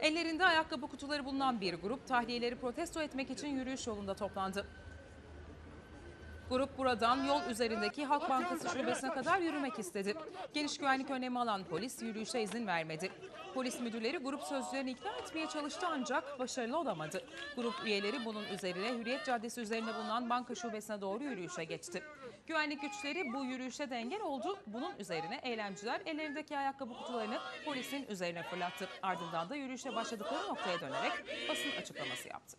Ellerinde ayakkabı kutuları bulunan bir grup tahliyeleri protesto etmek için yürüyüş yolunda toplandı. Grup buradan yol üzerindeki Halk Bankası şubesine kadar yürümek istedi. Geniş güvenlik önlemi alan polis yürüyüşe izin vermedi. Polis müdürleri grup sözcülerini ikna etmeye çalıştı ancak başarılı olamadı. Grup üyeleri bunun üzerine Hürriyet Caddesi üzerinde bulunan banka şubesine doğru yürüyüşe geçti. Güvenlik güçleri bu yürüyüşe de engel oldu. Bunun üzerine eylemciler ellerindeki ayakkabı kutularını polisin üzerine fırlattı. Ardından da yürüyüşe başladıkları noktaya dönerek basın açıklaması yaptı.